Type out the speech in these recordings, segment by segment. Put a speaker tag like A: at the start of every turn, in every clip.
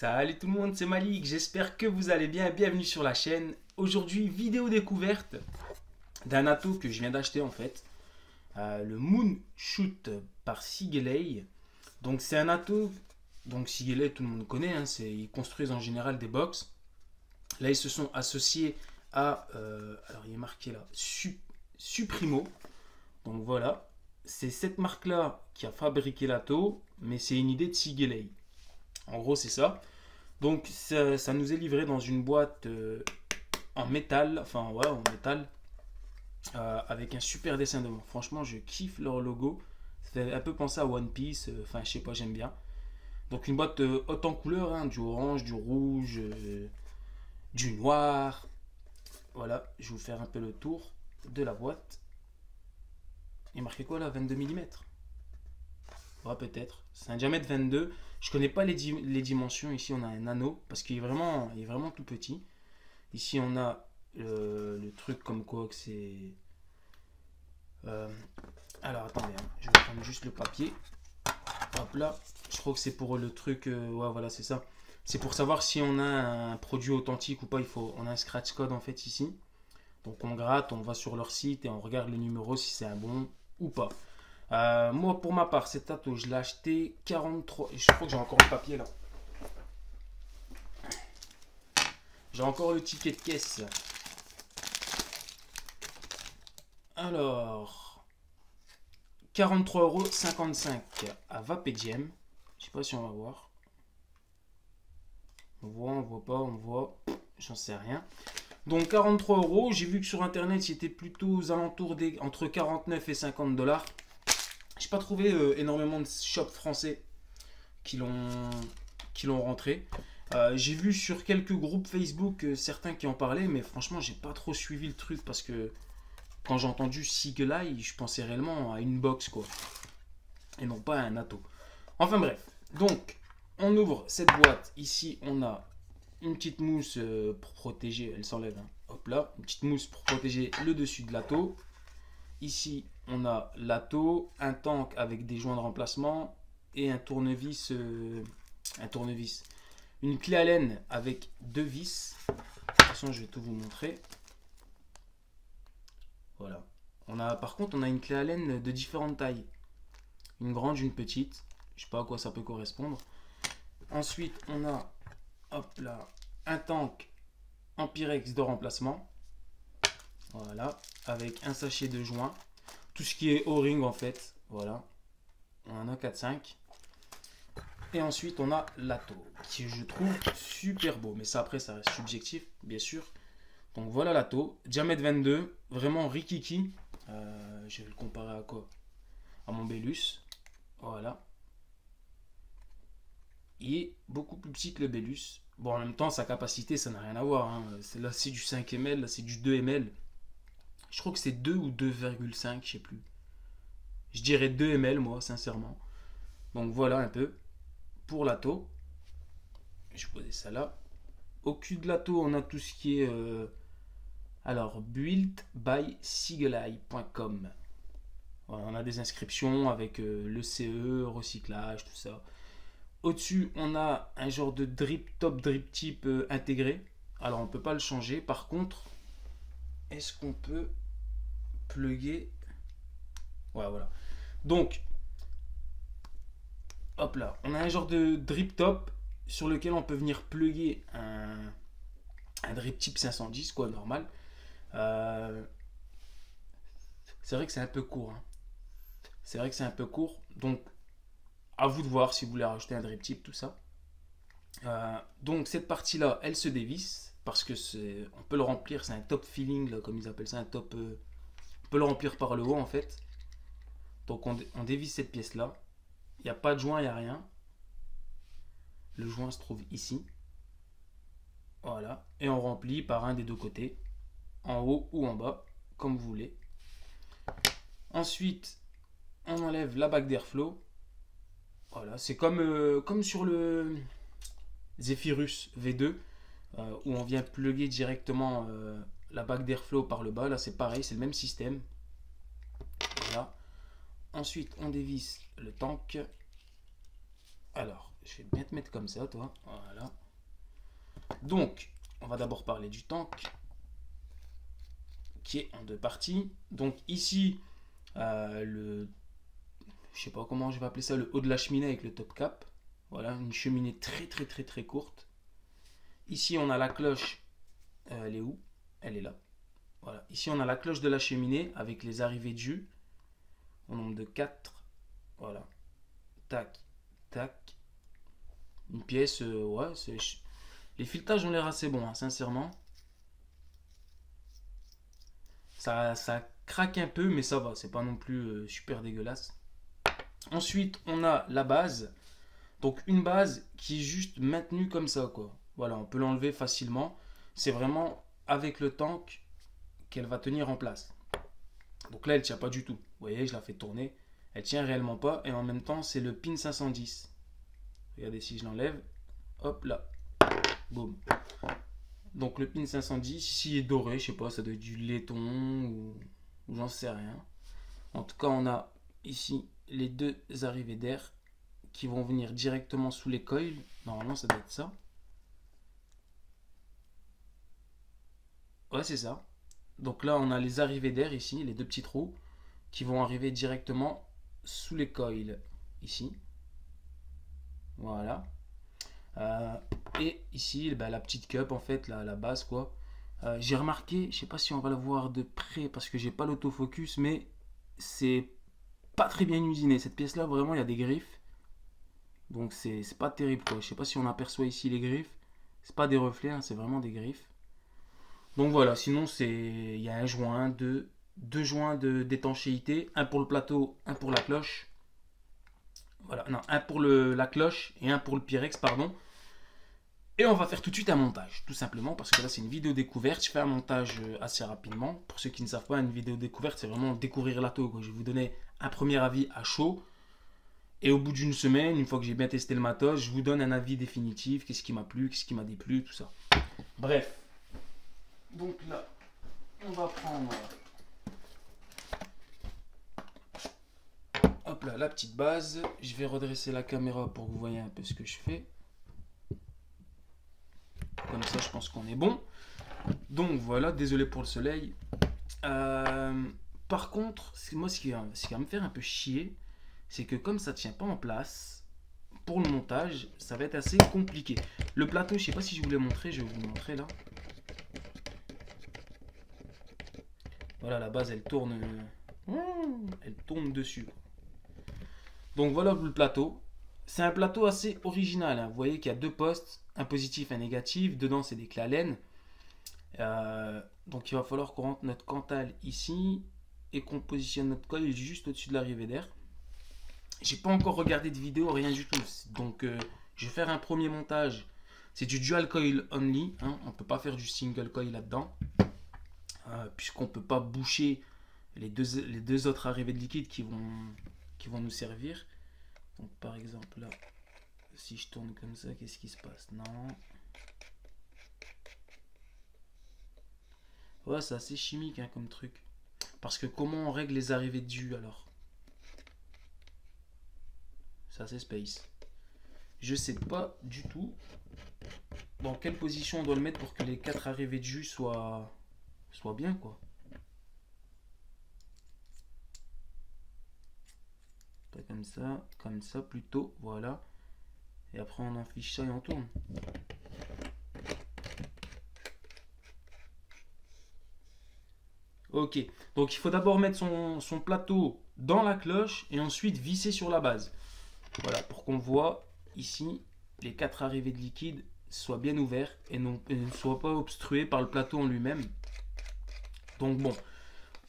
A: Salut tout le monde, c'est Malik, j'espère que vous allez bien, bienvenue sur la chaîne. Aujourd'hui, vidéo découverte d'un ato que je viens d'acheter en fait. Euh, le Moon Shoot par Sigelei. Donc c'est un ato, donc Sigelei tout le monde connaît, hein, ils construisent en général des box. Là ils se sont associés à, euh, alors il est marqué là, Suprimo. Donc voilà, c'est cette marque là qui a fabriqué l'ato, mais c'est une idée de Sigelei. En gros, c'est ça. Donc, ça, nous est livré dans une boîte euh, en métal, enfin, ouais, en métal, euh, avec un super dessin devant. Franchement, je kiffe leur logo. Ça fait un peu penser à One Piece. Euh, enfin, je sais pas, j'aime bien. Donc, une boîte haute en couleurs, hein, du orange, du rouge, du noir. Voilà, je vais vous faire un peu le tour de la boîte. Il marqué quoi là? 22 mm Peut-être. C'est un diamètre 22. Je connais pas les, les, dimensions. Ici, on a un anneau parce qu'il est vraiment, il est vraiment tout petit. Ici, on a le truc comme quoi que c'est. Euh, alors, attendez, hein. je vais prendre juste le papier. Hop là. Je crois que c'est pour le truc. Euh, ouais, voilà, c'est ça. C'est pour savoir si on a un produit authentique ou pas. Il faut, on a un scratch code en fait ici. Donc on gratte, on va sur leur site et on regarde le numéro si c'est un bon ou pas. Euh, moi, pour ma part, cet tato, je l'ai acheté 43. Je crois que j'ai encore le papier là. J'ai encore le ticket de caisse. Alors, 43,55€ à Vapediem. Je sais pas si on va voir. On voit, on voit pas, on voit. J'en sais rien. Donc 43 euros. J'ai vu que sur internet, c'était plutôt aux alentours des entre 49 et 50 dollars. Pas trouvé euh, énormément de shops français qui l'ont qui l'ont rentré. Euh, j'ai vu sur quelques groupes Facebook euh, certains qui en parlaient, mais franchement, j'ai pas trop suivi le truc parce que quand j'ai entendu Sigelai, je pensais réellement à une box quoi, et non pas à un ato. Enfin bref, donc on ouvre cette boîte. Ici, on a une petite mousse pour protéger, elle s'enlève. Hein. Hop là, une petite mousse pour protéger le dessus de l'ato. Ici, on a l'ATO, un tank avec des joints de remplacement et un tournevis. Euh. Une clé Allen avec deux vis. De toute façon, je vais tout vous montrer. Voilà. On a, par contre, on a une clé Allen de différentes tailles. Une grande, une petite. Je sais pas à quoi ça peut correspondre. Ensuite, on a, un tank en Pyrex de remplacement. Voilà, avec un sachet de joint. Tout ce qui est O-ring en fait. Voilà. On en a 4-5. Et ensuite, on a l'Ato, qui je trouve super beau. Mais ça, après, ça reste subjectif, bien sûr. Donc voilà l'Ato. Diamètre 22. Vraiment rikiki. Euh, je vais le comparer à quoi? À mon Bellus. Voilà. Il est beaucoup plus petit que le Bellus. Bon, en même temps, sa capacité, ça n'a rien à voir. Hein. Là, c'est du 5 ml, là, c'est du 2 ml. Je crois que c'est 2 ou 2,5, je sais plus. Je dirais 2 ml, moi, sincèrement. Donc voilà un peu pour l'ATO. Je vais poser ça là. Au cul de l'ATO, on a tout ce qui est. Euh, alors, built by on a des inscriptions avec euh, le CE, recyclage, tout ça. Au-dessus, on a un genre de drip top drip type euh, intégré. Alors, on ne peut pas le changer. Par contre, est-ce qu'on peut plugger Ouais, voilà. Donc, hop là, on a un genre de drip top sur lequel on peut venir plugger un, un drip type 510, quoi, normal. Euh, c'est vrai que c'est un peu court. Hein. C'est vrai que c'est un peu court. Donc, à vous de voir si vous voulez rajouter un drip type, tout ça. Euh, donc, cette partie-là, elle se dévisse parce que c'est, on peut le remplir, c'est un top filling, là, comme ils appellent ça, un top. Euh, on peut le remplir par le haut en fait. Donc on, dévisse cette pièce là. Il n'y a pas de joint, il n'y a rien. Le joint se trouve ici. Voilà. Et on remplit par un des deux côtés. En haut ou en bas, comme vous voulez. Ensuite, on enlève la bague d'airflow. Voilà, c'est comme, euh, sur le Zephyrus V2. Euh, où on vient plugger directement euh, la bague d'airflow par le bas. Là, c'est pareil, c'est le même système. Voilà. Ensuite, on dévisse le tank. Alors, je vais bien te mettre comme ça, toi. Voilà. Donc, on va d'abord parler du tank qui est en deux parties. Donc ici, euh, le, je sais pas comment je vais appeler ça, le haut de la cheminée avec le top cap. Voilà, une cheminée très très très très courte. Ici, on a la cloche. Euh, elle est où? Elle est là. Voilà. Ici, on a la cloche de la cheminée avec les arrivées de jus. Au nombre de 4. Voilà. Tac, tac. Une pièce, euh, ouais, Les filetages ont l'air assez bons, hein, sincèrement. Ça, craque un peu, mais ça va. C'est pas non plus euh, super dégueulasse. Ensuite, on a la base. Donc, une base qui est juste maintenue comme ça, quoi. Voilà, on peut l'enlever facilement. C'est vraiment avec le tank qu'elle va tenir en place. Donc là, elle tient pas du tout. Vous voyez, je la fais tourner. Elle tient réellement pas. Et en même temps, c'est le pin 510. Regardez si je l'enlève. Hop là. Boum. Donc le pin 510, ici est doré. Je sais pas, ça doit être du laiton ou, ou j'en sais rien. En tout cas, on a ici les deux arrivées d'air qui vont venir directement sous les coils. Normalement, ça doit être ça. Ouais, c'est ça. Donc là, on a les arrivées d'air ici, les deux petits trous, qui vont arriver directement sous les coils, ici. Voilà. Euh, et ici, bah, la petite cup, en fait, la, la base, quoi. Euh, j'ai remarqué, je sais pas si on va la voir de près, parce que j'ai pas l'autofocus, mais c'est pas très bien usiné. Cette pièce-là, vraiment, il y a des griffes. Donc, c'est pas terrible, quoi. Je sais pas si on aperçoit ici les griffes. C'est pas des reflets, hein, c'est vraiment des griffes. Donc voilà, sinon c'est il y a un joint, deux, deux joints d'étanchéité, un pour le plateau, un pour la cloche. Voilà, non, un pour le, la cloche et un pour le Pyrex, pardon. Et on va faire tout de suite un montage, tout simplement, parce que là c'est une vidéo découverte. Je fais un montage euh, assez rapidement. Pour ceux qui ne savent pas, une vidéo découverte, c'est vraiment découvrir l'auto. Je vais vous donner un premier avis à chaud. Et au bout d'une semaine, une fois que j'ai bien testé le matos, je vous donne un avis définitif. Qu'est-ce qui m'a plu, qu'est-ce qui m'a déplu, tout ça. Bref, donc là, on va prendre hop là, la petite base. Je vais redresser la caméra pour que vous voyez un peu ce que je fais. Comme ça, je pense qu'on est bon. Donc voilà, désolé pour le soleil. Euh, par contre, moi, ce qui, va, me faire un peu chier, c'est que comme ça tient pas en place, pour le montage, ça va être assez compliqué. Le plateau, je sais pas si je vous l'ai montré, je vais vous le montrer là. Voilà, la base, elle tourne. Elle tourne dessus. Donc voilà le plateau. C'est un plateau assez original. Hein. Vous voyez qu'il y a deux postes, un positif, un négatif. Dedans, c'est des laine. Euh, donc il va falloir qu'on rentre notre cantal ici et qu'on positionne notre coil juste au-dessus de l'arrivée d'air. J'ai pas encore regardé de vidéo, rien du tout. Donc euh, je vais faire un premier montage. C'est du dual coil only. Hein. On peut pas faire du single coil là-dedans. Euh, puisqu'on ne peut pas boucher les deux, les deux autres arrivées de liquide qui vont, qui vont nous servir. Donc par exemple là, si je tourne comme ça, qu'est-ce qui se passe? Non. C'est assez chimique hein, comme truc. Parce que comment on règle les arrivées de jus alors? Ça c'est space. Je sais pas du tout dans quelle position on doit le mettre pour que les quatre arrivées de jus soient soit bien quoi. Pas comme ça, comme ça plutôt, voilà. Et après on en fiche ça et on tourne. Ok, donc il faut d'abord mettre son, plateau dans la cloche et ensuite visser sur la base. Voilà, pour qu'on voit ici les quatre arrivées de liquide soient bien ouverts et, non, et ne soient pas obstrués par le plateau en lui-même. Donc bon,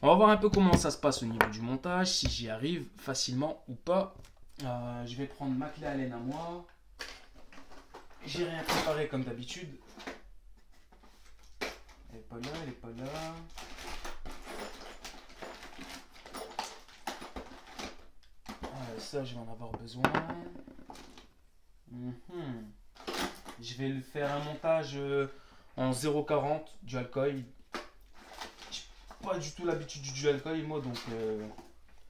A: on va voir un peu comment ça se passe au niveau du montage, si j'y arrive facilement ou pas. Euh, je vais prendre ma clé à laine à moi. J'ai rien préparé comme d'habitude. Elle est pas là, elle est pas là. Euh, ça, je vais en avoir besoin. Mhm. Je vais le faire un montage euh, en 0,40 du alcool pas du tout l'habitude du coil moi donc euh,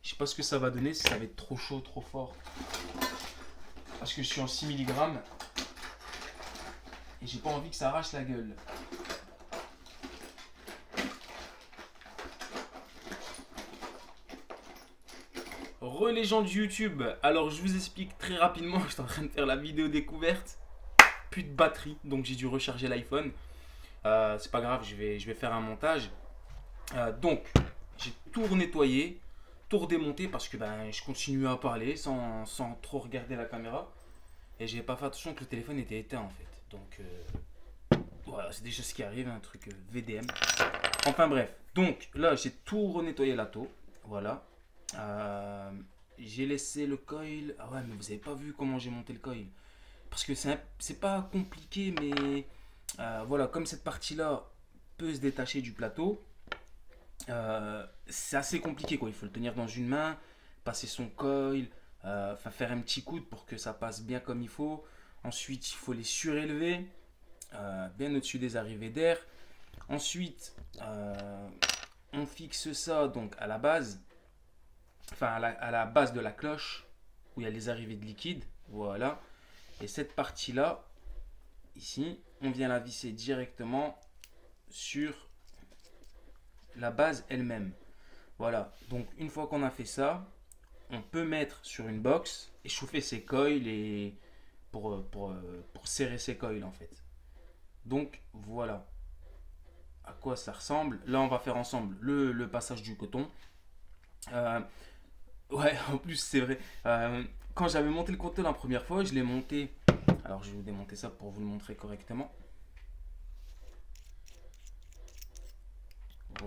A: je sais pas ce que ça va donner si ça va être trop chaud trop fort parce que je suis en 6 mg et j'ai pas envie que ça arrache la gueule. Re les gens de YouTube, alors je vous explique très rapidement, je suis en train de faire la vidéo découverte. Plus de batterie, donc j'ai dû recharger l'iPhone. Euh, c'est pas grave, je vais, je vais faire un montage. Euh, donc, j'ai tout nettoyé, tout redémonté parce que ben, je continue à parler sans, sans trop regarder la caméra. Et j'ai pas fait attention que le téléphone était éteint en fait. Donc, euh, voilà, c'est des choses qui arrivent, un truc VDM. Enfin bref, donc là j'ai tout renettoyé la taux. Voilà. Euh, j'ai laissé le coil. Ah ouais, mais vous avez pas vu comment j'ai monté le coil. Parce que c'est pas compliqué, mais euh, voilà, comme cette partie-là peut se détacher du plateau, euh, c'est assez compliqué quoi. Il faut le tenir dans une main, passer son coil, enfin faire un petit coude pour que ça passe bien comme il faut. Ensuite, il faut les surélever bien au-dessus des arrivées d'air. Ensuite, on fixe ça donc à la base enfin à la, base de la cloche où il y a les arrivées de liquide. Voilà. Et cette partie-là, ici, on vient la visser directement sur la base elle-même. Voilà. Donc une fois qu'on a fait ça, on peut mettre sur une box et chauffer ses coils et pour, pour, pour serrer ses coils en fait. Donc voilà à quoi ça ressemble? Là, on va faire ensemble le, passage du coton. Euh, Ouais, en plus, c'est vrai. Euh, quand j'avais monté le coton la première fois, je l'ai monté. Alors, je vais vous démonter ça pour vous le montrer correctement.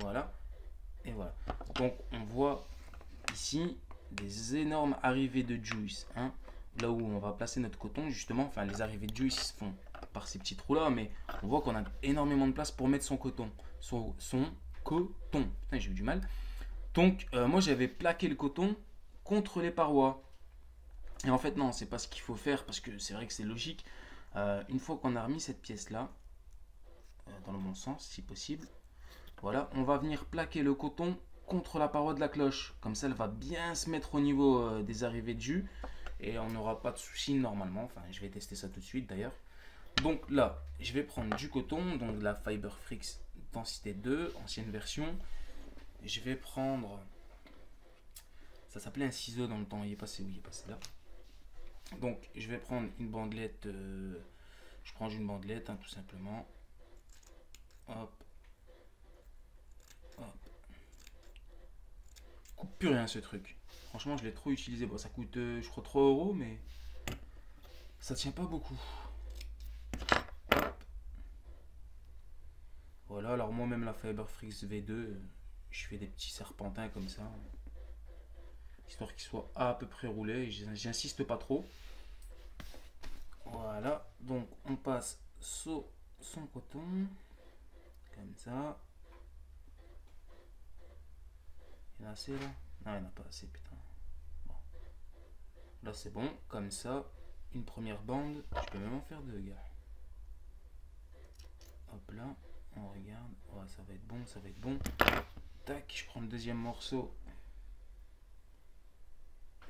A: Voilà. Et voilà. Donc, on voit ici des énormes arrivées de juice. Hein, là où on va placer notre coton, justement. Enfin, les arrivées de juice se font par ces petits trous-là. Mais on voit qu'on a énormément de place pour mettre son coton. Son, coton. J'ai eu du mal. Donc, euh, moi, j'avais plaqué le coton contre les parois. Et en fait, non, c'est pas ce qu'il faut faire parce que c'est vrai que c'est logique. Euh, une fois qu'on a remis cette pièce-là, euh, dans le bon sens si possible, voilà, on va venir plaquer le coton contre la paroi de la cloche. Comme ça, elle va bien se mettre au niveau euh, des arrivées de jus et on n'aura pas de soucis normalement. Enfin, je vais tester ça tout de suite d'ailleurs. Donc là, je vais prendre du coton, donc de la Fiber Frix densité 2, ancienne version. Je vais prendre ça s'appelait un ciseau dans le temps. Il est passé où Il est passé là. Donc, je vais prendre une bandelette. Euh, je prends une bandelette, hein, tout simplement. Hop. Hop. Plus rien ce truc. Franchement, je l'ai trop utilisé. Bon, ça coûte, euh, je crois, 3 euros, mais ça tient pas beaucoup. Voilà, alors moi-même, la Fiberfrix V2, euh, je fais des petits serpentins comme ça histoire qu'il soit à peu près roulé. J'insiste pas trop. Voilà, donc on passe son, son coton, comme ça. Assez là? Non, il n'y en a pas assez, putain. Là c'est bon, comme ça, une première bande, je peux même en faire deux, gars. Hop là, on regarde, ça va être bon, ça va être bon. Tac, je prends le deuxième morceau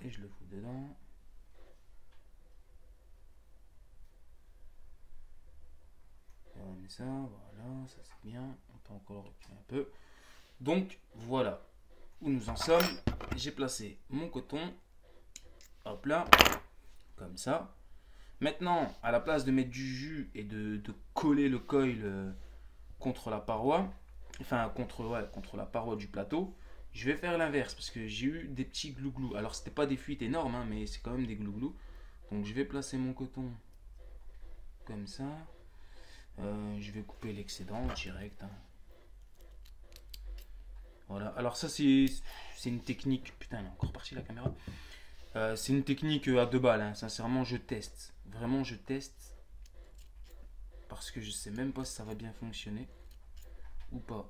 A: et je le fous dedans. ça, voilà, ça c'est bien. On peut encore reculer un peu. Donc voilà où nous en sommes. J'ai placé mon coton. Hop là, comme ça. Maintenant, à la place de mettre du jus et de, coller le coil euh, contre la paroi, enfin contre, contre la paroi du plateau, je vais faire l'inverse parce que j'ai eu des petits glouglous. Alors, c'était pas des fuites énormes, hein, mais c'est quand même des glouglous. Donc, je vais placer mon coton comme ça. Euh, je vais couper l'excédent direct. Hein. Voilà. Alors, ça, c'est une technique. Putain, elle est encore partie la caméra. Euh, c'est une technique à deux balles. Hein. Sincèrement, je teste. Vraiment, je teste. Parce que je sais même pas si ça va bien fonctionner ou pas.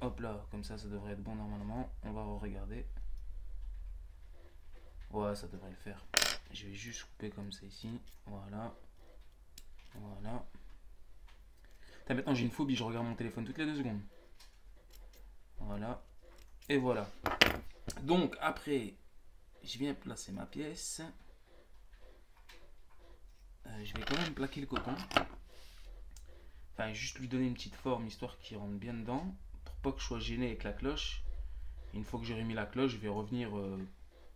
A: Hop là, comme ça, ça devrait être bon normalement. On va regarder. Ouais, ça devrait le faire. Je vais juste couper comme ça ici. Voilà. Voilà. maintenant, j'ai une phobie. Je regarde mon téléphone toutes les deux secondes. Voilà. Et voilà. Donc, après, je viens placer ma pièce. Euh, je vais quand même plaquer le coton. Enfin, juste lui donner une petite forme, histoire qu'il rentre bien dedans. Pour pas que je sois gêné avec la cloche. une fois que j'ai remis la cloche, je vais revenir euh,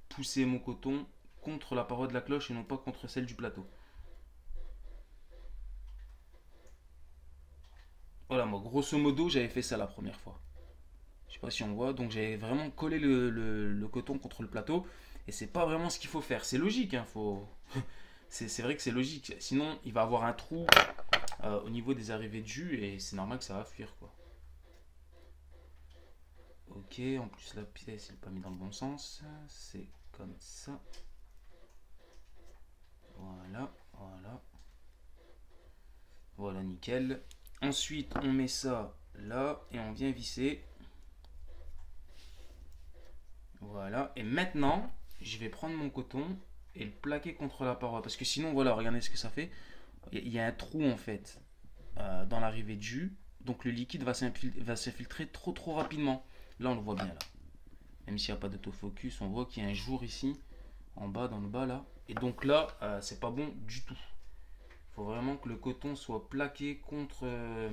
A: pousser mon coton contre la paroi de la cloche et non pas contre celle du plateau. Voilà, moi, grosso modo, j'avais fait ça la première fois. Je sais pas si on voit. Donc, j'avais vraiment collé le, coton contre le plateau. Et c'est pas vraiment ce qu'il faut faire. C'est logique, hein, faut... c'est vrai que c'est logique. Sinon, il va avoir un trou euh, au niveau des arrivées de jus et c'est normal que ça va fuir, quoi. Ok, en plus la pièce n'est pas mis dans le bon sens. C'est comme ça. Voilà, voilà. Voilà, nickel. Ensuite, on met ça là et on vient visser. Voilà. Et maintenant, je vais prendre mon coton et le plaquer contre la paroi. Parce que sinon, voilà, regardez ce que ça fait. Il y a un trou en fait euh, dans l'arrivée de jus. Donc le liquide va s'infiltrer trop trop rapidement. Là, on le voit bien là. Même s'il n'y a pas d'autofocus, on voit qu'il y a un jour ici, en bas, dans le bas là. Et donc là, euh, c'est pas bon du tout. Il faut vraiment que le coton soit plaqué contre... Euh...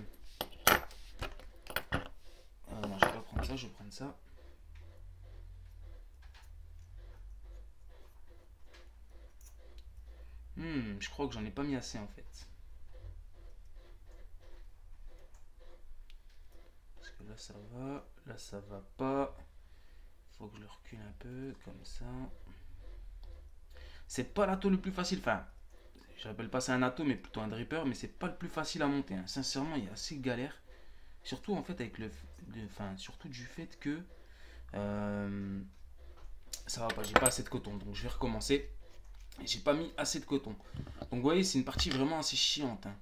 A: non, je vais pas prendre ça, je vais prendre ça. Hmm, je crois que j'en ai pas mis assez en fait. Parce que là ça va, là ça va pas. Faut que je le recule un peu, comme ça. C'est pas l'atto le plus facile. Enfin, je rappelle pas c'est un atto, mais plutôt un dripper, mais c'est pas le plus facile à monter. Hein. Sincèrement, il y a assez galère. Surtout en fait avec le, enfin surtout du fait que euh, ça va pas. J'ai pas assez de coton, donc je vais recommencer. J'ai pas mis assez de coton. Donc vous voyez, c'est une partie vraiment assez chiante. Hein.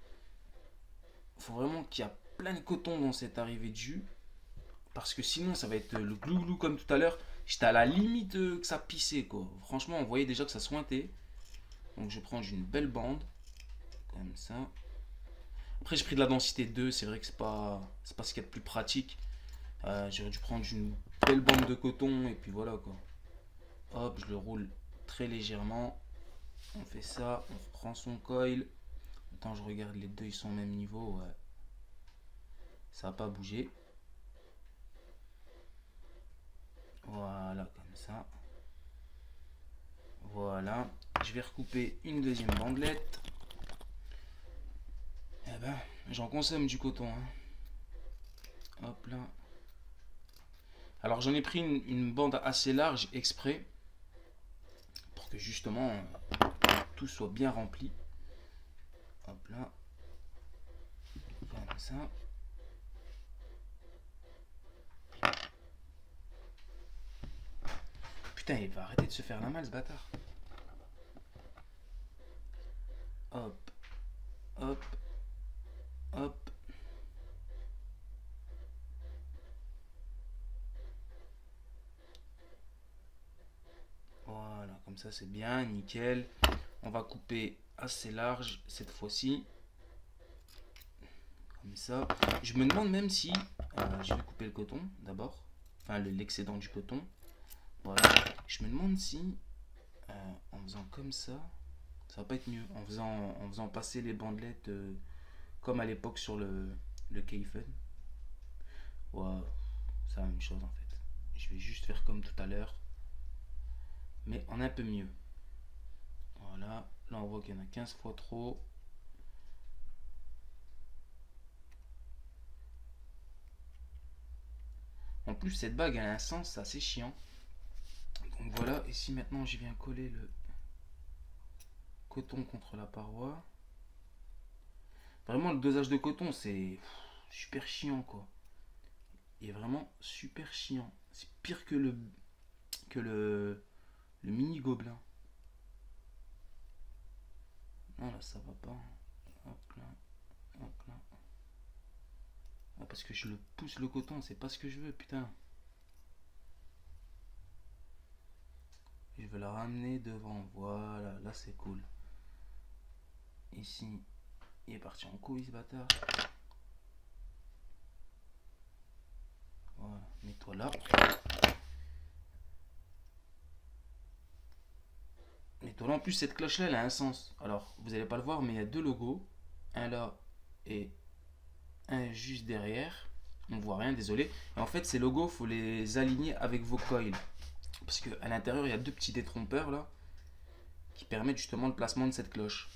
A: faut vraiment qu'il y a plein de coton dans cette arrivée de jus. Parce que sinon, ça va être le glou-glou comme tout à l'heure. J'étais à la limite que ça pissait, quoi. Franchement, on voyait déjà que ça sointait. Donc, je prends une belle bande. Comme ça. Après, j'ai pris de la densité 2. C'est vrai que c'est pas, pas ce qu'il y a de plus pratique. Euh, J'aurais dû prendre une belle bande de coton. Et puis voilà, quoi. Hop, je le roule très légèrement. On fait ça. On reprend son coil. Attends, je regarde les deux, ils sont au même niveau. Ça n'a pas bougé. Voilà, comme ça. Voilà. Je vais recouper une deuxième bandelette. Eh ben, j'en consomme du coton. Hein. Hop là. Alors j'en ai pris une, bande assez large exprès pour que justement tout soit bien rempli. Hop là. Comme ça. Putain, il va arrêter de se faire la malle, ce bâtard. Hop. Hop. Hop. Voilà, comme ça c'est bien, nickel. On va couper assez large cette fois-ci. Comme ça. Je me demande même si... Euh, je vais couper le coton d'abord. Enfin, l'excédent du coton. Voilà. Je me demande si, euh, en faisant comme ça, ça va pas être mieux. En faisant, en faisant passer les bandelettes euh, comme à l'époque sur le, le Keifen. Ouais, c'est la même chose en fait. Je vais juste faire comme tout à l'heure. Mais en un peu mieux. Voilà. Là, on voit qu'il y en a 15 fois trop. En plus, cette bague a un sens assez chiant. Donc voilà, et si maintenant je viens coller le coton contre la paroi. Vraiment, le dosage de coton, c'est super chiant, quoi. Il est vraiment super chiant. C'est pire que le que le, mini gobelin. Non, là, ça va pas. Hop là. Hop. Ah, parce que je le pousse le coton, c'est pas ce que je veux, putain. je vais la ramener devant. Voilà, là c'est cool. Ici, il est parti en couille ce bâtard. Voilà, mets-toi là. Et en plus, cette cloche-là, elle a un sens. Alors, vous n'allez pas le voir, mais il y a deux logos. Un là et un juste derrière. On voit rien, désolé. Et en fait, ces logos, faut les aligner avec vos coils. Parce qu'à l'intérieur, il y a deux petits détrompeurs là qui permettent justement le placement de cette cloche.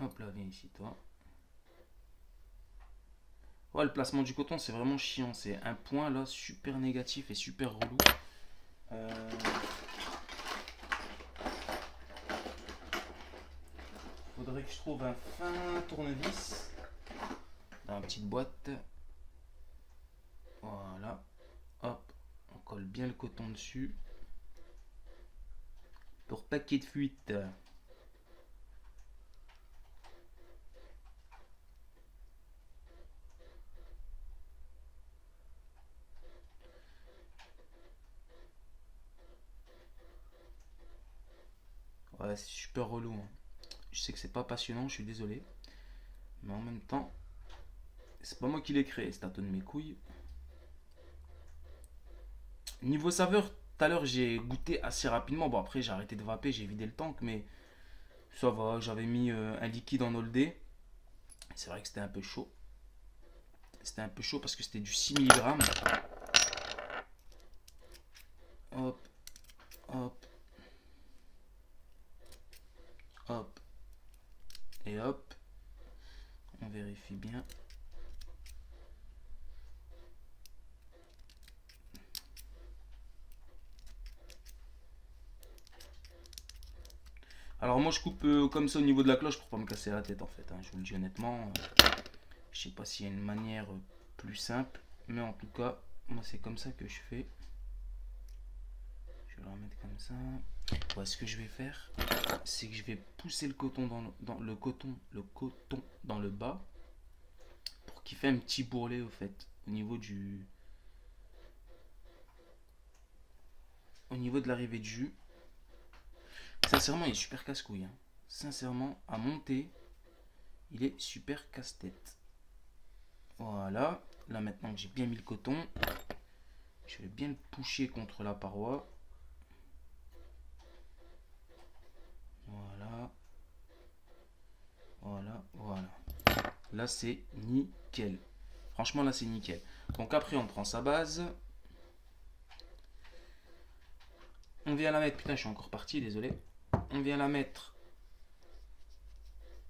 A: Hop là, viens ici, toi. Ouais, le placement du coton, c'est vraiment chiant. C'est un point là super négatif et super relou. Euh... Faudrait que je trouve un fin tournevis dans la petite boîte. Voilà. Hop, on colle bien le coton dessus. Pour paquet de fuite. Ouais, c'est super relou. Hein. Je sais que c'est pas passionnant, je suis désolé. Mais en même temps, c'est pas moi qui l'ai créé, c'est un de mes couilles. Niveau saveur, tout à l'heure j'ai goûté assez rapidement. Bon après j'ai arrêté de vaper, j'ai vidé le tank, mais ça va, j'avais mis euh, un liquide en oldé. C'est vrai que c'était un peu chaud. C'était un peu chaud parce que c'était du 6 mg. Hop, hop, hop et hop. On vérifie bien. Alors moi je coupe euh, comme ça au niveau de la cloche pour pas me casser la tête en fait. Hein. je vous le dis honnêtement. je sais pas s'il y a une manière plus simple. Mais en tout cas, moi c'est comme ça que je fais. Je vais le remettre comme ça. Ce que je vais faire, c'est que je vais pousser le coton dans le, le coton, le coton dans le bas pour qu'il fait un petit bourrelet au fait au niveau du au niveau de l'arrivée de jus Sincèrement, il est super casse-couille. Hein. Sincèrement, à monter, il est super casse-tête. Voilà. Là, maintenant que j'ai bien mis le coton, je vais bien le toucher contre la paroi. Voilà. Voilà, voilà. Là, c'est nickel. Franchement, là, c'est nickel. Donc après, on prend sa base. On vient la mettre. Putain, je suis encore parti, désolé on vient la mettre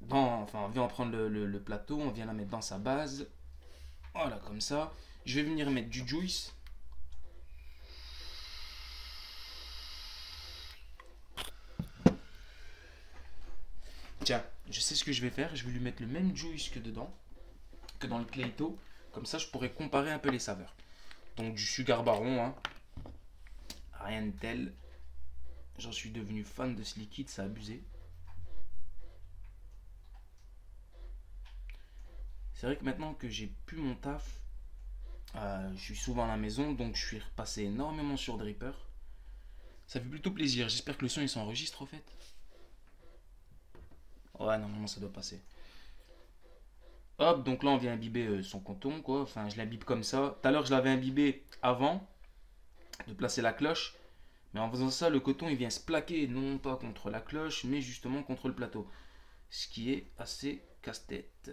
A: dans, enfin on vient prendre le, plateau, on vient la mettre dans sa base. Voilà, comme ça. Je vais venir mettre du juice. Tiens, je sais ce que je vais faire. Je vais lui mettre le même juice que dedans, que dans le Clayto. Comme ça, je pourrais comparer un peu les saveurs. Donc du sugar baron, hein. rien de tel. J'en suis devenu fan de ce liquide, ça a abusé. C'est vrai que maintenant que j'ai plus mon taf, euh, je suis souvent à la maison, donc je suis repassé énormément sur Dripper. Ça fait plutôt plaisir. J'espère que le son il s'enregistre au fait. Ouais, normalement ça doit passer. Hop, donc là on vient imbiber euh, son coton, quoi. Enfin, je l'imbibe comme ça. Tout à l'heure, je l'avais imbibé avant de placer la cloche. Mais en faisant ça, le coton il vient se plaquer non pas contre la cloche, mais justement contre le plateau. Ce qui est assez casse-tête.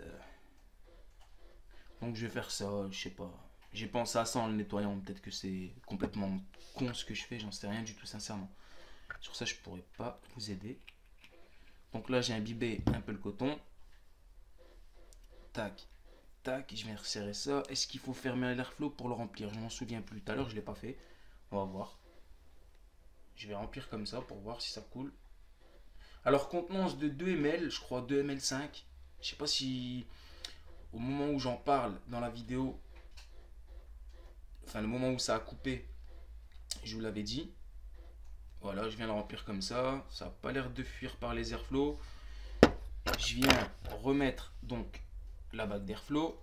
A: Donc je vais faire ça, je sais pas. J'ai pensé à ça en le nettoyant. Peut-être que c'est complètement con ce que je fais, j'en sais rien du tout sincèrement. Sur ça, je pourrais pas vous aider. Donc là, j'ai imbibé un peu le coton. Tac, tac, je vais resserrer ça. Est-ce qu'il faut fermer l'airflow pour le remplir? Je m'en souviens plus. Tout à l'heure, je l'ai pas fait. On va voir. Je vais remplir comme ça pour voir si ça coule. Alors contenance de 2 ml, je crois 2 ml 5. Je sais pas si au moment où j'en parle dans la vidéo, enfin le moment où ça a coupé, je vous l'avais dit. Voilà, je viens le remplir comme ça. Ça n'a pas l'air de fuir par les airflows. Je viens remettre donc la bague d'airflow.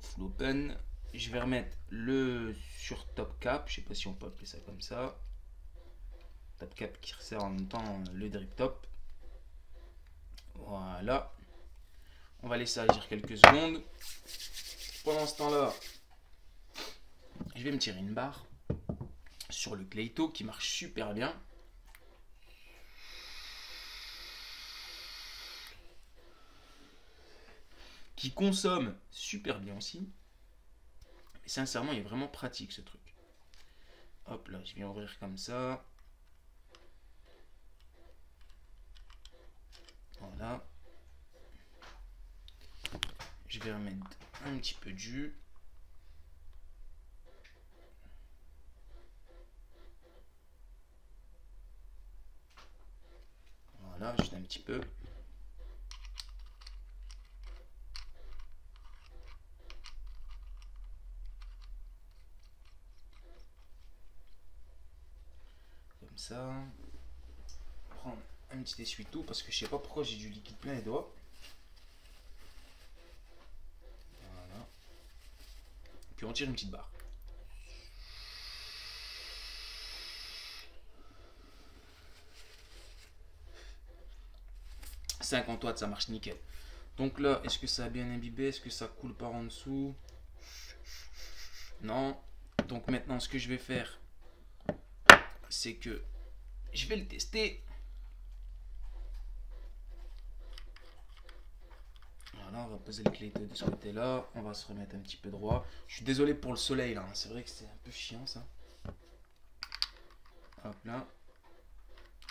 A: Flow open. Je vais remettre le sur top cap. Je sais pas si on peut appeler ça comme ça top cap qui resserre en même temps le drip top. Voilà. On va laisser agir quelques secondes. Pendant ce temps-là, je vais me tirer une barre sur le Clayto qui marche super bien. Qui consomme super bien aussi. Mais sincèrement, il est vraiment pratique ce truc. Hop là, je viens ouvrir comme ça. Voilà. Je vais remettre un petit peu de jus. Juste un petit peu. Comme ça. Prendre un petit essuie-tout parce que je sais pas pourquoi j'ai du liquide plein les doigts. Voilà. Puis on tire une petite barre. 50 watts, ça marche nickel. Donc là, est-ce que ça a bien imbibé? Est-ce que ça coule par en dessous? Non. Donc maintenant, ce que je vais faire, c'est que je vais le tester. Voilà, on va poser le clé de ce côté-là. On va se remettre un petit peu droit. Je suis désolé pour le soleil là. Hein. C'est vrai que c'est un peu chiant ça. Hop là.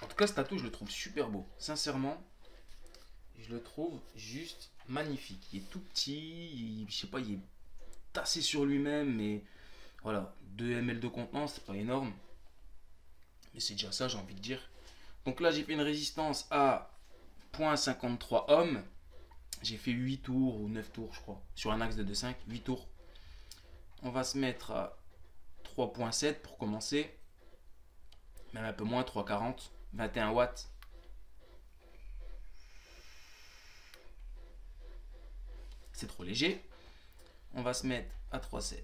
A: En tout cas, ce tatou, je le trouve super beau. Sincèrement, je le trouve juste magnifique. Il est tout petit, je sais pas, il est tassé sur lui-même, mais voilà, 2 ml de contenance, c'est pas énorme. Mais c'est déjà ça, j'ai envie de dire. Donc là, j'ai fait une résistance à 0.53 ohms. J'ai fait 8 tours ou 9 tours, je crois, sur un axe de 2,5, 8 tours. On va se mettre à 3.7 pour commencer. Même un peu moins, 3.40, 21 watts. C'est trop léger. On va se mettre à 3,7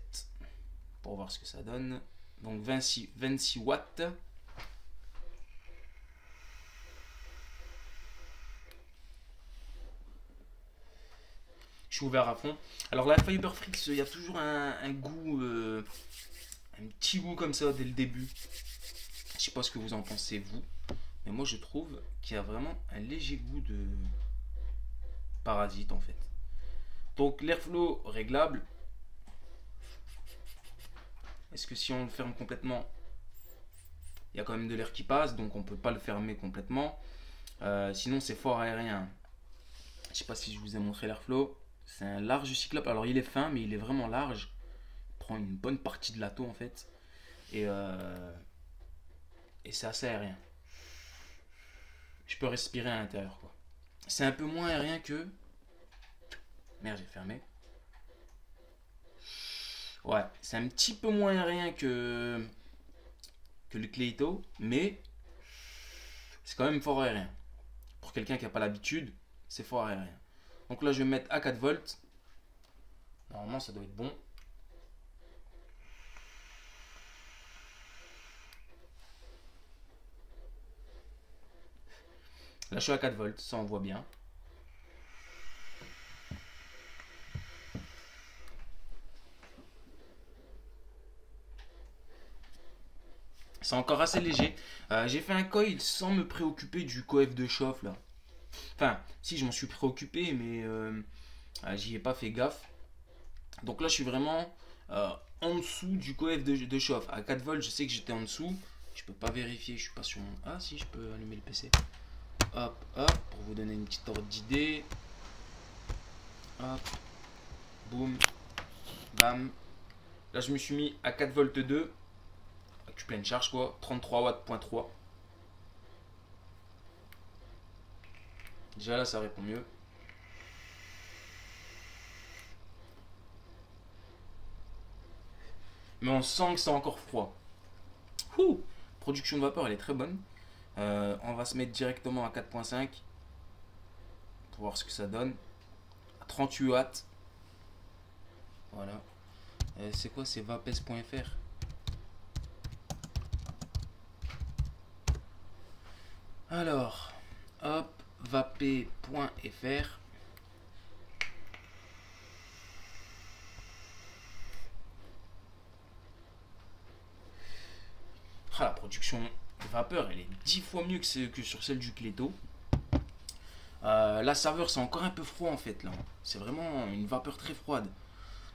A: pour voir ce que ça donne. Donc 26, 26 watts. Je suis ouvert à fond. Alors la Fiber Frix, il y a toujours un, goût, euh, un petit goût comme ça dès le début. Je sais pas ce que vous en pensez vous, mais moi je trouve qu'il y a vraiment un léger goût de parasite en fait. Donc l'airflow réglable. Est-ce que si on le ferme complètement, il y a quand même de l'air qui passe, donc on ne peut pas le fermer complètement. Euh, sinon c'est fort aérien. Je ne sais pas si je vous ai montré l'airflow. C'est un large cyclope. Alors il est fin, mais il est vraiment large. Il prend une bonne partie de la en fait. Et, euh, et c'est assez aérien. Je peux respirer à l'intérieur. C'est un peu moins aérien que Merde, j'ai fermé. Ouais, c'est un petit peu moins aérien que, que le Cleito, mais c'est quand même fort aérien. Pour quelqu'un qui n'a pas l'habitude, c'est fort aérien. Donc là, je vais mettre à 4 volts. Normalement, ça doit être bon. Là, je suis à 4 volts, ça on voit bien. C'est encore assez léger. Euh, j'ai fait un coil sans me préoccuper du coef de chauffe là. Enfin, si je m'en suis préoccupé, mais euh, euh, j'y ai pas fait gaffe. Donc là, je suis vraiment en dessous du coef de, chauffe. À 4 volts, je sais que j'étais en dessous. Je peux pas vérifier, je suis pas sur mon. Ah, si, je peux allumer le PC. Hop, hop, pour vous donner une petite ordre d'idée. Hop, boum, bam. Là, je me suis mis à 4 volts 2 tu pleine charge quoi, 33 watts point 3. Déjà là ça répond mieux. Mais on sent que c'est encore froid. Ouh Production de vapeur elle est très bonne. Euh, on va se mettre directement à 4.5 pour voir ce que ça donne. À 38 watts. Voilà. Euh, c'est quoi C'est vapes.fr Alors, hop, vapé.fr. Ah, la production de vapeur, elle est 10 fois mieux que, sur celle du Cléto. Euh, la saveur, c'est encore un peu froid en fait là. C'est vraiment une vapeur très froide.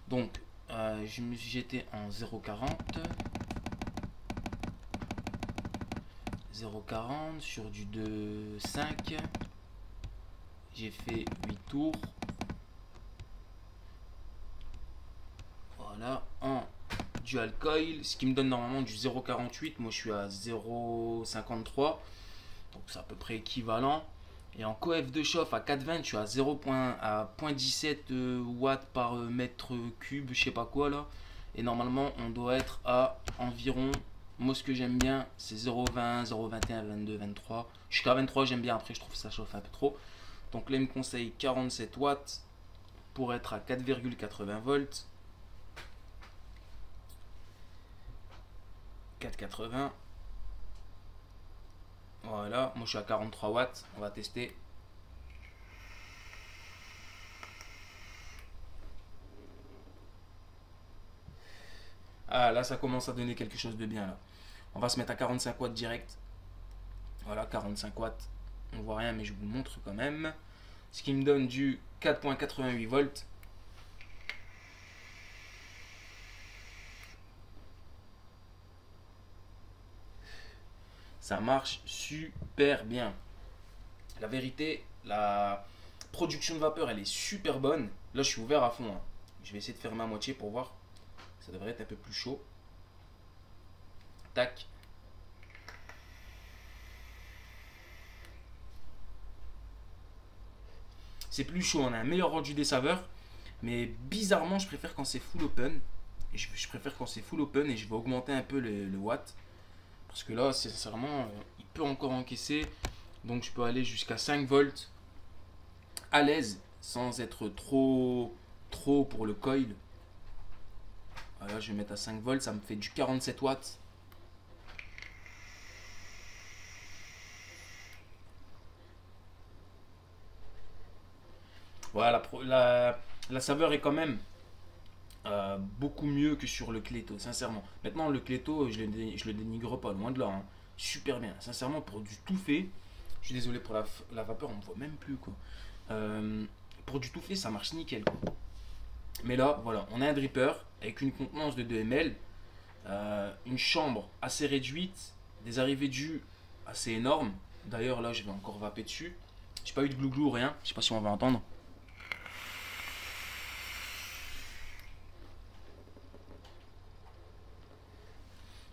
A: Donc, euh, je me suis jeté en 0,40. 0,40 sur du 2,5. J'ai fait 8 tours. Voilà, en dual coil, ce qui me donne normalement du 0,48. Moi, je suis à 0,53. Donc, c'est à peu près équivalent. Et en coef de chauffe à 4,20, je suis à 0,17 euh, watts par euh, mètre cube, je sais pas quoi là. Et normalement, on doit être à environ, moi ce que j'aime bien, c'est 0,20, 0,21, 22, 23. Jusqu'à 23, j'aime bien, après je trouve ça chauffe un peu trop. Donc là, il me conseille 47 watts pour être à 4,80 volts. 4,80. Voilà, moi je suis à 43 watts, on va tester. Ah là ça commence à donner quelque chose de bien là. On va se mettre à 45 watts direct. Voilà, 45 watts. On voit rien mais je vous montre quand même. Ce qui me donne du 4.88 volts. ça marche super bien. La vérité, la production de vapeur, elle est super bonne. Là, je suis ouvert à fond. Hein. Je vais essayer de faire ma moitié pour voir. Ça devrait être un peu plus chaud. Tac. C'est plus chaud, on a un meilleur rendu des saveurs. Mais bizarrement, je préfère quand c'est full open. Je, je, préfère quand c'est full open et je vais augmenter un peu le, watt. Parce que là, sincèrement, euh, il peut encore encaisser. Donc je peux aller jusqu'à 5 volts à l'aise sans être trop trop pour le coil. Voilà, je vais mettre à 5 volts, ça me fait du 47 watts. Voilà, la, saveur est quand même euh, beaucoup mieux que sur le Cléto, sincèrement. Maintenant, le Cléto, je le, je le dénigre pas, loin de là. Hein. Super bien, sincèrement, pour du tout fait. Je suis désolé pour la, vapeur, on ne voit même plus. quoi. Euh, pour du tout fait, ça marche nickel. Mais là, voilà, on a un dripper avec une contenance de 2 ml, euh, une chambre assez réduite, des arrivées du assez énormes. D'ailleurs, là, je vais encore vaper dessus. J'ai pas eu de glouglou, rien. Je sais pas si on va entendre.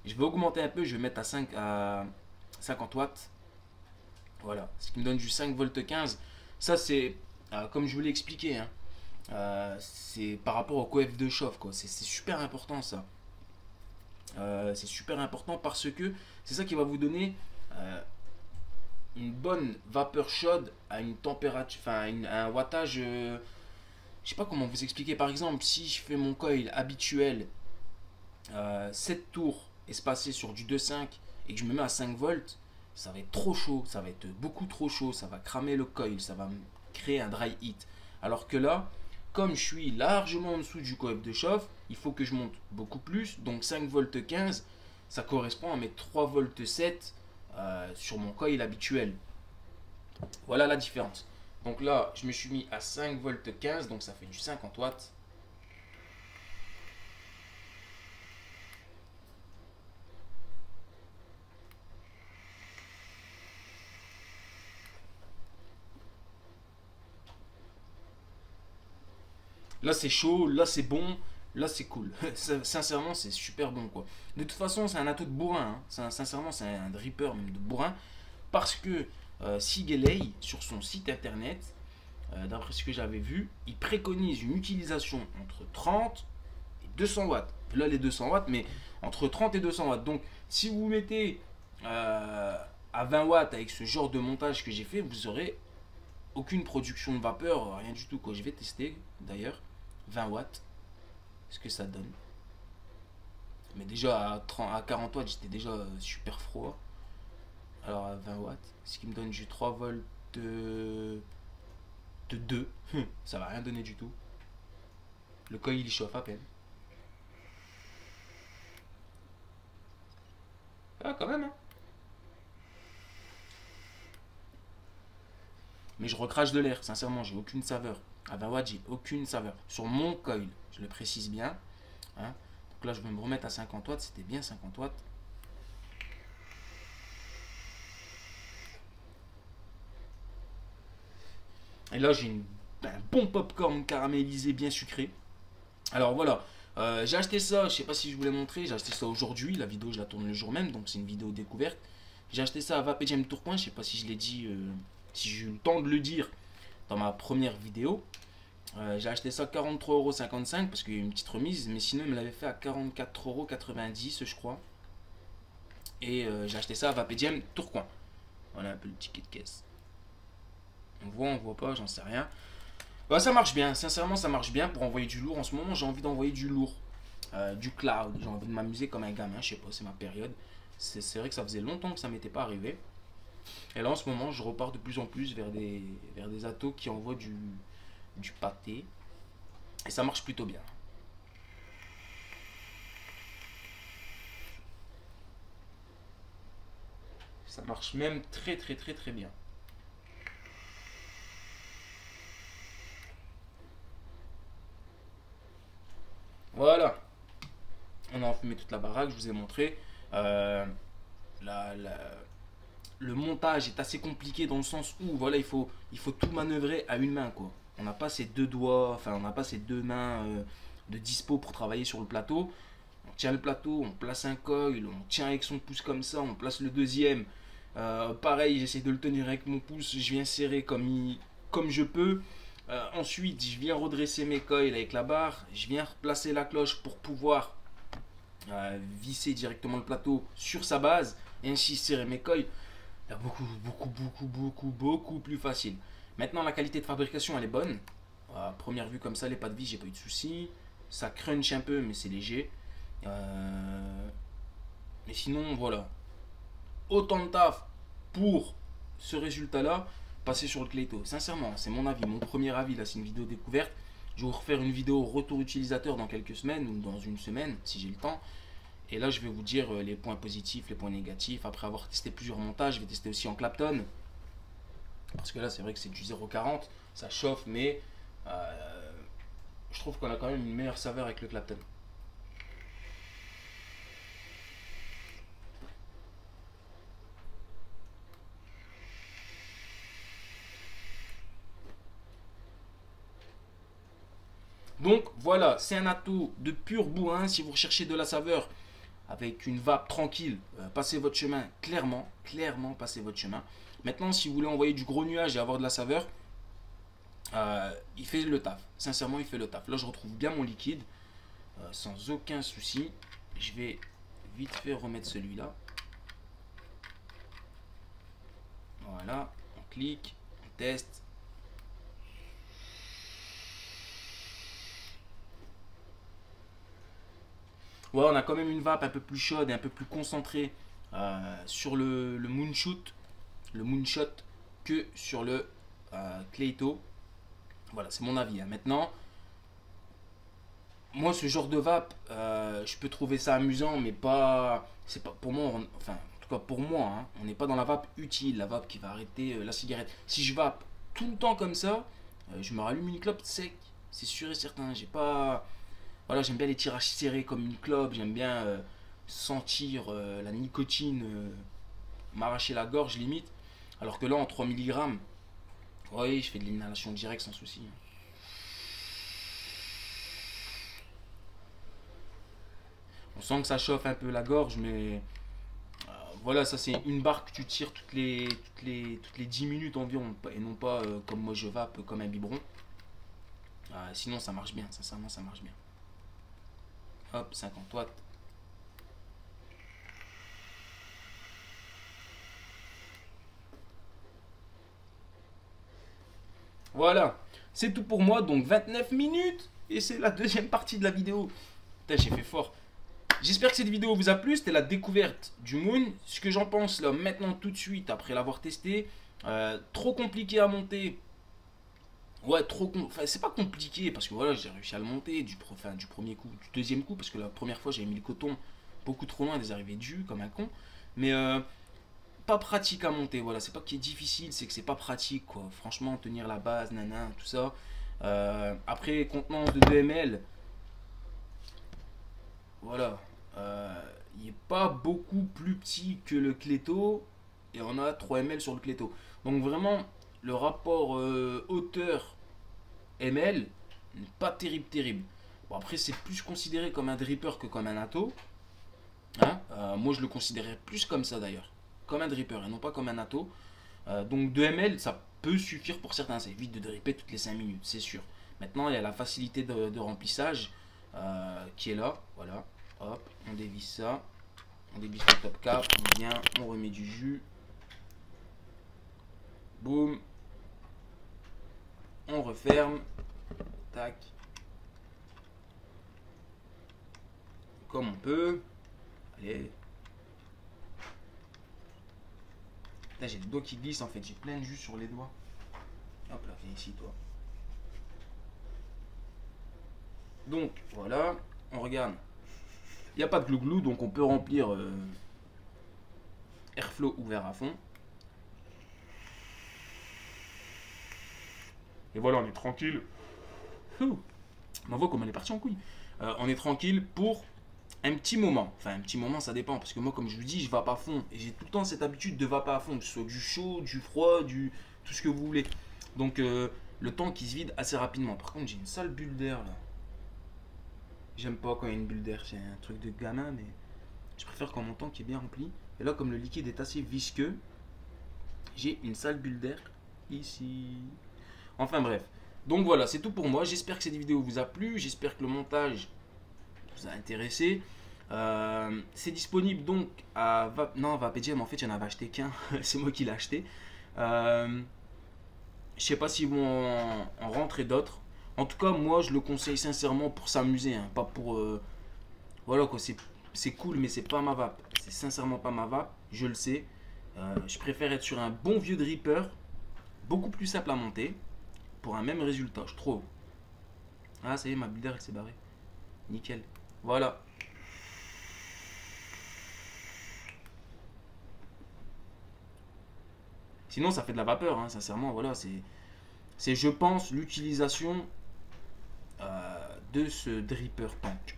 A: Je vais augmenter un peu, je vais mettre à, 5, à 50 watts. Voilà, ce qui me donne du 5 volts 15. Ça, c'est, euh, comme je vous l'ai expliqué, hein, euh, c'est par rapport au coef de chauffe. C'est super important ça. Euh, c'est super important parce que c'est ça qui va vous donner une bonne vapeur chaude à une température, enfin un wattage. je sais pas comment vous expliquer. Par exemple, si je fais mon coil habituel 7 tours espacé sur du 2.5 et que je me mets à 5 volts, ça va être trop chaud, ça va être beaucoup trop chaud, ça va cramer le coil, ça va créer un dry heat. Alors que là, comme je suis largement en dessous du coef de chauffe, il faut que je monte beaucoup plus, donc 5 volts 15, ça correspond à mes 3 volts 7 euh, sur mon coil habituel. Voilà la différence. Donc là, je me suis mis à 5 volts 15, donc ça fait du 50 watts. Là, c'est chaud, là, c'est bon, là, c'est cool. Sincèrement, c'est super bon, quoi. De toute façon, c'est un atout de bourrin. Hein. Sincèrement, c'est un dripper même de bourrin. Parce que euh, sur son site internet, euh, d'après ce que j'avais vu, il préconise une utilisation entre 30 et 200 watts. Là, les 200 watts, mais entre 30 et 200 watts. Donc, si vous mettez euh, à 20 watts avec ce genre de montage que j'ai fait, vous aurez aucune production de vapeur, rien du tout. Quoi. Je vais tester d'ailleurs. 20 watts, ce que ça donne. Mais déjà à, 30, à 40 watts, j'étais déjà super froid. Alors à 20 watts, ce qui me donne du 3 volts de, de 2. ça va rien donner du tout. Le coil il chauffe à peine. Ah quand même hein. mais je recrache de l'air. Sincèrement, j'ai aucune saveur. À 20 watts, j'ai aucune saveur. Sur mon coil, je le précise bien. Hein. Donc là, je vais me remettre à 50 watts. C'était bien 50 watts. Et là, j'ai un bon popcorn caramélisé bien sucré. Alors voilà, euh, j'ai acheté ça, je sais pas si je vous l'ai montré, j'ai acheté ça aujourd'hui, la vidéo je la tourne le jour même, donc c'est une vidéo découverte. J'ai acheté ça à Vapegem Tourcoing, je sais pas si je l'ai dit, euh, si j'ai eu le temps de le dire dans ma première vidéo. Euh, j'ai acheté ça 43,55€ parce qu'il y a eu une petite remise, mais sinon il me l'avait fait à 44,90€ je crois. Et j'ai acheté ça à Vapegem Tourcoing. Voilà un peu le ticket de caisse. On voit, on voit pas, j'en sais rien. Bah, ça marche bien, sincèrement, ça marche bien pour envoyer du lourd. En ce moment, j'ai envie d'envoyer du lourd, euh, du cloud. J'ai envie de m'amuser comme un gamin, je sais pas, c'est ma période. C'est vrai que ça faisait longtemps que ça m'était pas arrivé. Et là, en ce moment, je repars de plus en plus vers des, vers des atos qui envoient du, du pâté. Et ça marche plutôt bien. Ça marche même très très très très bien. Voilà. On a enfumé toute la baraque, je vous ai montré. Euh, le montage est assez compliqué dans le sens où voilà, il, faut, tout manœuvrer à une main. On n'a pas ces deux doigts, enfin on n'a pas deux mains euh, de dispo pour travailler sur le plateau. On tient le plateau, on place un coil, on tient avec son pouce comme ça, on place le deuxième. Euh, pareil, j'essaie de le tenir avec mon pouce, je viens serrer comme, je peux. Euh, ensuite, je viens redresser mes coils avec la barre. Je viens replacer la cloche pour pouvoir visser directement le plateau sur sa base et ainsi serrer mes coils. Beaucoup, beaucoup, beaucoup, beaucoup, beaucoup plus facile. Maintenant, la qualité de fabrication, elle est bonne. À première vue, comme ça, les pas de vis, j'ai pas eu de soucis. Ça crunch un peu, mais c'est léger. Euh, mais sinon, voilà. Autant de taf pour ce résultat-là passer sur le Clayto. Sincèrement, c'est mon avis, mon premier avis, là c'est une vidéo découverte. Je vais vous refaire une vidéo retour utilisateur dans quelques semaines ou dans une semaine si j'ai le temps. Et là je vais vous dire euh, les points positifs, les points négatifs. Après avoir testé plusieurs montages, je vais tester aussi en Clapton. Parce que là c'est vrai que c'est du 0,40, ça chauffe, mais euh, je trouve qu'on a quand même une meilleure saveur avec le Clapton. Donc voilà, c'est un atout de pur bourrin. Si vous recherchez de la saveur avec une vape tranquille, euh, passez votre chemin clairement, clairement passez votre chemin. Maintenant, si vous voulez envoyer du gros nuage et avoir de la saveur, euh, il fait le taf. Sincèrement, il fait le taf. Là, je retrouve bien mon liquide euh, sans aucun souci. Je vais vite fait remettre celui-là. Voilà, on clique, on teste. Ouais, on a quand même une vape un peu plus chaude et un peu plus concentrée euh, sur le, moonshoot, le moonshot, que sur le euh, Clayto. Voilà, c'est mon avis. Hein. Maintenant, moi, ce genre de vape, euh, je peux trouver ça amusant, mais pas. C'est pas pour moi. enfin, en tout cas pour moi, hein, on n'est pas dans la vape utile, la vape qui va arrêter la cigarette. Si je vape tout le temps comme ça, je me rallume une clope sec. C'est sûr et certain. J'ai pas voilà, j'aime bien les tirages serrés comme une clope, j'aime bien euh, sentir euh, la nicotine euh, m'arracher la gorge limite. Alors que là, en 3 mg, oui, je fais de l'inhalation directe sans souci. On sent que ça chauffe un peu la gorge, mais voilà, ça c'est une barre que tu tires toutes les, toutes les, toutes les 10 minutes environ, et non pas comme moi je vape comme un biberon. sinon ça marche bien, sincèrement ça marche bien. Hop, 50 watts. Voilà, c'est tout pour moi, donc 29 minutes, et c'est la deuxième partie de la vidéo. Putain, j'ai fait fort. J'espère que cette vidéo vous a plu, c'était la découverte du Moon. Ce que j'en pense là, maintenant tout de suite, après l'avoir testé, euh, trop compliqué à monter, Ouais, trop. C'est pas compliqué parce que voilà, j'ai réussi à le monter du, enfin, du premier coup, du deuxième coup, parce que la première fois j'avais mis le coton beaucoup trop loin des arrivées dues comme un con. Mais euh, pas pratique à monter. Voilà, c'est pas qui est difficile, c'est que c'est pas pratique quoi. Franchement, tenir la base, nana, tout ça. Euh, après, contenance de 2 ml. Voilà. Euh, il n'est pas beaucoup plus petit que le Cléto. Et on a 3 ml sur le Cléto. Donc vraiment, le rapport hauteur ml pas terrible, terrible. Bon, après, c'est plus considéré comme un dripper que comme un ato. Hein moi, je le considérais plus comme ça d'ailleurs. Comme un dripper et non pas comme un ato. donc 2 ml, ça peut suffire pour certains. C'est vite de dripper toutes les 5 minutes, c'est sûr. Maintenant, il y a la facilité de, remplissage euh, qui est là. Voilà. Hop, on dévisse ça. On dévisse le top cap. Bien, on remet du jus. Boum. On referme. Tac. Comme on peut. Allez. Là, j'ai le doigt qui glisse en fait. J'ai plein de jus sur les doigts. Hop là, viens ici, toi. Donc voilà, on regarde. Il n'y a pas de glouglou, donc on peut remplir euh, Airflow ouvert à fond. Et voilà, on est tranquille. On voit comme elle est partie en couille. Euh, on est tranquille pour un petit moment. Enfin, un petit moment, ça dépend. Parce que moi, comme je vous dis, je ne vais pas à fond. Et j'ai tout le temps cette habitude de va pas à fond. Que ce soit du chaud, du froid, du tout ce que vous voulez. Donc, euh, le temps qui se vide assez rapidement. Par contre, j'ai une sale bulle d'air là. J'aime pas quand il y a une bulle d'air, c'est un truc de gamin, mais je préfère quand mon tank est bien rempli. Et là, comme le liquide est assez visqueux, j'ai une sale bulle d'air ici. Enfin bref. Donc voilà, c'est tout pour moi. J'espère que cette vidéo vous a plu. J'espère que le montage vous a intéressé. Euh, c'est disponible donc à Vap... Non, Vapegem, en fait, j'en avais acheté qu'un. c'est moi qui l'ai acheté. Euh, je sais pas s'ils vont en rentrer d'autres. En tout cas, moi, je le conseille sincèrement pour s'amuser, hein, pas pour... Euh, voilà quoi, c'est cool, mais c'est pas ma vape. C'est sincèrement pas ma vape, je le sais. Euh, je préfère être sur un bon vieux dripper, beaucoup plus simple à monter, pour un même résultat, je trouve. Ah, ça y est, ma builder, elle s'est barrée. Nickel. Voilà. Sinon, ça fait de la vapeur, hein, sincèrement, voilà, c'est... Je pense, l'utilisation euh, de ce dripper tank.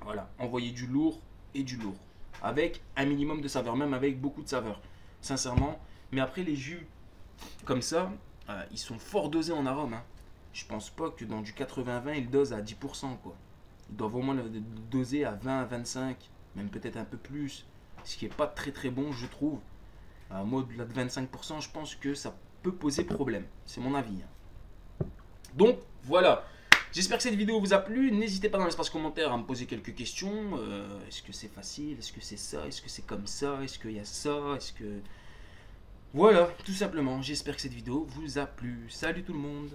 A: Voilà, envoyer du lourd et du lourd. Avec un minimum de saveur, même avec beaucoup de saveur. Sincèrement. Mais après, les jus comme ça, euh, ils sont fort dosés en arôme. Hein. Je pense pas que dans du 80-20, ils dosent à 10%. Quoi. Ils doivent au moins le doser à 20 25, même peut-être un peu plus. Ce qui est pas très très bon, je trouve. À mode de 25%, je pense que ça peut poser problème. C'est mon avis. Hein. Donc, voilà. J'espère que cette vidéo vous a plu. N'hésitez pas dans l'espace commentaire à me poser quelques questions. Euh, est-ce que c'est facile? Est-ce que c'est ça? Est-ce que c'est comme ça? Est-ce qu'il y a ça? Est-ce que... Voilà, tout simplement. J'espère que cette vidéo vous a plu. Salut tout le monde